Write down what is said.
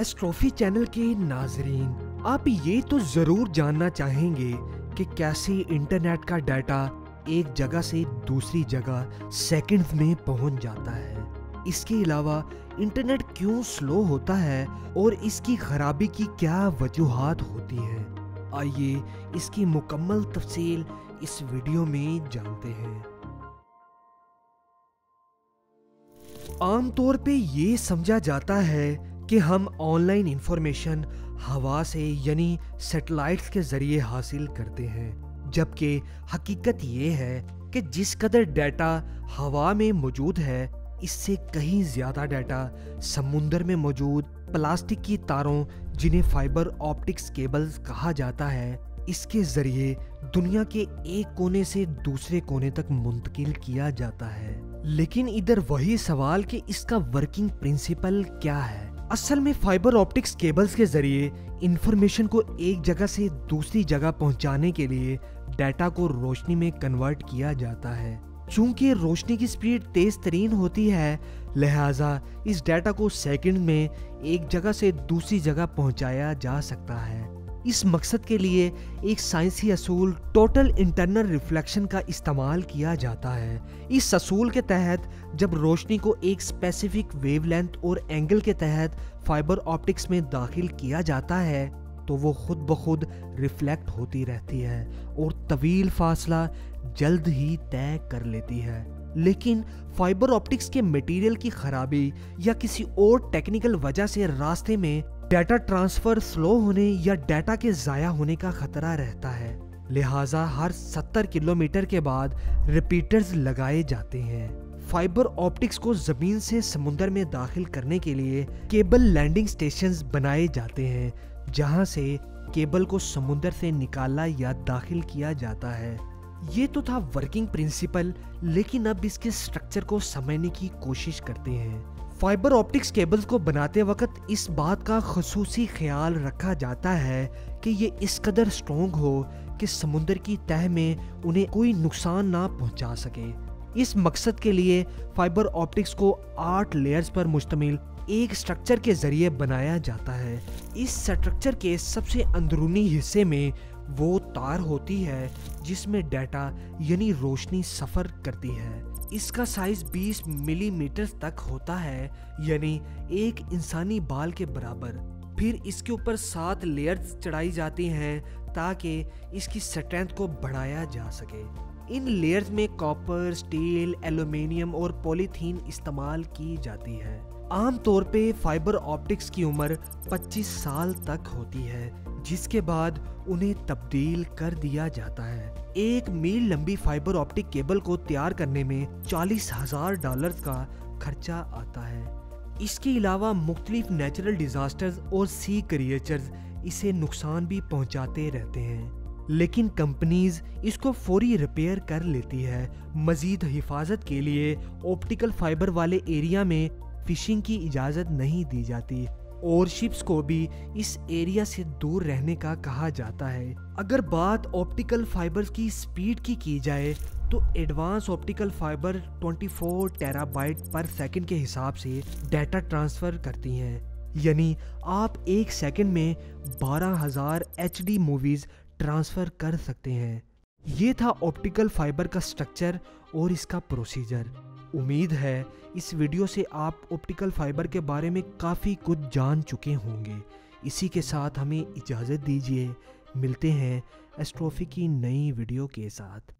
एस्ट्रोफी channel के नाजरीन, आप ये तो ज़रूर जानना चाहेंगे कि कैसे इंटरनेट का डाटा एक जगह से दूसरी जगह सेकंड्स में पहुँच जाता है। इसके अलावा इंटरनेट क्यों स्लो होता है और इसकी खराबी की क्या वजूहत होती हैं? आइए इसकी मुकम्मल तफसील इस वीडियो में जानते हैं। आमतौर पे ये समझा जाता है कि हम ऑनलाइन इंफॉर्मेशन हवा से, यानी सैटेलाइट्स के ज़रिए हासिल करते हैं। जबकि हकीकत ये है कि जिस कदर डाटा हवा में मौजूद है, इससे कहीं ज़्यादा डाटा समुंदर में मौजूद प्लास्टिक की तारों, जिन्हें फाइबर ऑप्टिक्स केबल्स कहा जाता है, इसके ज़रिए दुनिया के एक कोने से दूसरे कोने तक मुंतकिल किया जाता है। लेकिन इधर वही सवाल कि इसका वर्किंग प्रिंसिपल क्या है? असल में फाइबर ऑप्टिक्स केबल्स के ज़रिए इंफॉर्मेशन को एक जगह से दूसरी जगह पहुँचाने के लिए डाटा को रोशनी में कन्वर्ट किया जाता है। चूँकि रोशनी की स्पीड तेज तरीन होती है, लिहाजा इस डाटा को सेकंड में एक जगह से दूसरी जगह पहुँचाया जा सकता है। इस मकसद के लिए एक साइंसी असूल टोटल इंटरनल रिफ्लेक्शन का इस्तेमाल किया जाता है। इस असूल के तहत, जब रोशनी को एक स्पेसिफिक वेवलेंथ और एंगल के तहत फाइबर ऑप्टिक्स में दाखिल किया जाता है तो वो खुद ब खुद रिफ्लेक्ट होती रहती है और तवील फासला जल्द ही तय कर लेती है। लेकिन फाइबर ऑप्टिक्स के मटेरियल की खराबी या किसी और टेक्निकल वजह से रास्ते में डाटा ट्रांसफ़र स्लो होने या डाटा के ज़ाया होने का खतरा रहता है। लिहाजा हर 70 किलोमीटर के बाद रिपीटर्स लगाए जाते हैं। फाइबर ऑप्टिक्स को ज़मीन से समुद्र में दाखिल करने के लिए केबल लैंडिंग स्टेशंस बनाए जाते हैं, जहाँ से केबल को समुद्र से निकाला या दाखिल किया जाता है। ये तो था वर्किंग प्रिंसिपल, लेकिन अब इसके स्ट्रक्चर को समझने की कोशिश करते हैं। फाइबर ऑप्टिक्स केबल्स को बनाते वक्त इस बात का खसूसी ख्याल रखा जाता है कि ये इस कदर स्ट्रॉन्ग हो कि समुद्र की तह में उन्हें कोई नुकसान ना पहुँचा सके। इस मकसद के लिए फाइबर ऑप्टिक्स को आठ लेयर्स पर मुश्तमिल एक स्ट्रक्चर के ज़रिए बनाया जाता है। इस स्ट्रक्चर के सबसे अंदरूनी हिस्से में वो तार होती है जिसमें डेटा यानी रोशनी सफ़र करती है। इसका साइज़ 20 मिलीमीटर तक होता है, यानी एक इंसानी बाल के बराबर। फिर इसके ऊपर सात लेयर्स चढ़ाई जाती हैं ताकि इसकी स्ट्रेंथ को बढ़ाया जा सके। इन लेयर्स में कॉपर स्टील एल्यूमिनियम और पॉलीथीन इस्तेमाल की जाती है। आमतौर पे फाइबर ऑप्टिक्स की उम्र 25 साल तक होती है, जिसके बाद उन्हें तब्दील कर दिया जाता है। एक मील लंबी फाइबर ऑप्टिक केबल को तैयार करने में चालीस हज़ार डॉलर का खर्चा आता है। इसके अलावा मुख्तलिफ़ नेचुरल डिजास्टर्स और सी क्रिएचर्स इसे नुकसान भी पहुंचाते रहते हैं। लेकिन कंपनीज़ इसको फौरी रिपेयर कर लेती है। मजीद हिफाजत के लिए ऑप्टिकल फाइबर वाले एरिया में फिशिंग की इजाज़त नहीं दी जाती। और शिप्स को भी इस एरिया से दूर रहने का कहा जाता है। अगर बात ऑप्टिकल फाइबर की स्पीड की की जाए तो advance optical fibre 24 terabyte per second के हिसाब से डाटा ट्रांसफ़र करती हैं। यानी आप एक सेकंड में 12000 एचडी मूवीज़ ट्रांसफ़र कर सकते हैं। ये था ऑप्टिकल फाइबर का स्ट्रक्चर और इसका प्रोसीजर। उम्मीद है इस वीडियो से आप ऑप्टिकल फाइबर के बारे में काफ़ी कुछ जान चुके होंगे। इसी के साथ हमें इजाज़त दीजिए। मिलते हैं एस्ट्रोफी की नई वीडियो के साथ।